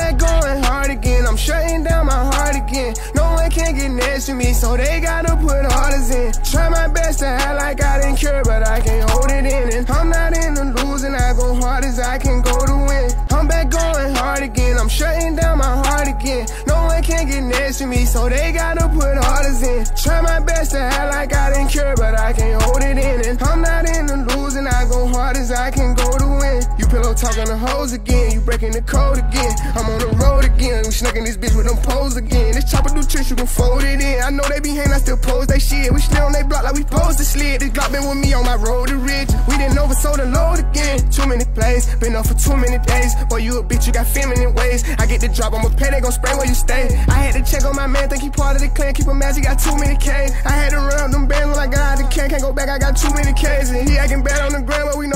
back going hard again. I'm shutting down my heart again. No one can get next to me, so they gotta put orders in. Try my best to act like I didn't care, but I can't hold it in. And I'm not in the losing, I go hard as I can go to win. I'm back going hard again. I'm shutting down my heart again. No one can get next to me, so they gotta put orders in. Try my best to act like I didn't care, but I can't I can go to win. You pillow talking to hoes again, you breaking the code again. I'm on the road again, we snacking this bitch with them poles again. This chopper do tricks, you can fold it in. I know they be hating, I still pose they shit. We still on they block like we pose to slid. This Glock been with me on my road to rich. We didn't oversold the load again. Too many plays, been up for too many days. Boy, you a bitch, you got feminine ways. I get the drop, I'ma pay, they gon' spray where you stay. I had to check on my man, think he part of the clan. Keep him ass, he got too many K's. I had to run up them bands when I got out the can. Can't go back, I got too many K's. And he acting bad on the ground, but we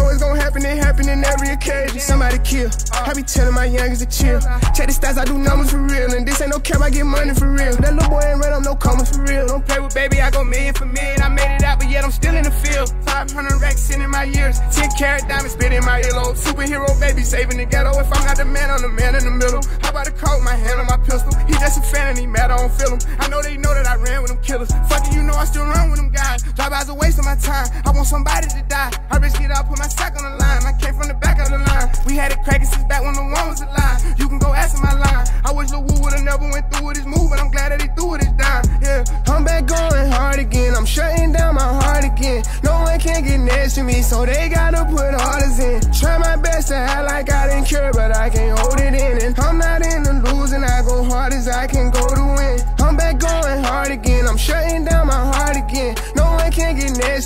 Every occasion. Somebody kill. I be telling my youngest to chill. Check the stats, I do numbers for real. And this ain't no cap, I get money for real. That little boy ain't run up no commas for real. Don't play with baby, I go million for million. I made it out, but yet I'm still in the field. 500 racks in my ears. 10 carat diamonds spit in my earlobe. Superhero baby saving the ghetto. If I'm not the man, I'm the man in the middle. How about a call my hand on my pistol? He just a fan and he mad, I don't feel him. I know they a waste of my time. I want somebody to die. I risk it all, put my sack on the line. I came from the back of the line. We had it cracking since back when the one was alive. You can go ask my line. I wish Lil Wu would've never went through with his move, but I'm glad that he threw with his dime. Yeah, I'm back going hard again. I'm shutting down my heart again. No one can get next to me, so they gotta put orders in. Try my best to act like I didn't care, but I can't hold it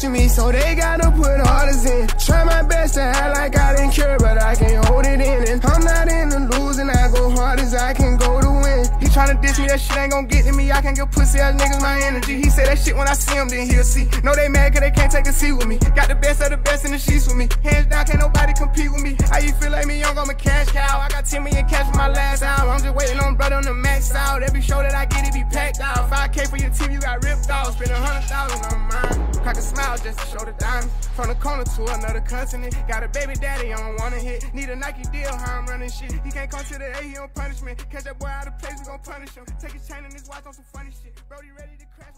me, so they gotta put orders in. Try my best to act like I didn't care, but I can't hold it in. And I'm not in the losing, I go hard as I can go to win. He tryna diss me, that shit ain't gon' get to me. I can't give pussy ass niggas my energy. He say that shit when I see him, then he'll see. No, they mad cause they can't take a seat with me. Got the best of the best in the sheets with me. Hands down, can't nobody compete with me. How you feel like me, young, I'm a cash cow. I got 10 million cash for my last hour. I'm just waiting on brother on the max out. Every show that I get, it be packed out. 5K for your team, you got ripped off. Spend a hundred thousand on. Crack a smile just to show the diamonds. From the corner to another continent. Got a baby daddy, I don't wanna hit. Need a Nike deal, how I'm running shit. He can't come to the A, he on punishment. Catch that boy out of place, we gon' punish him. Take his chain and his watch on some funny shit. Brody ready to crash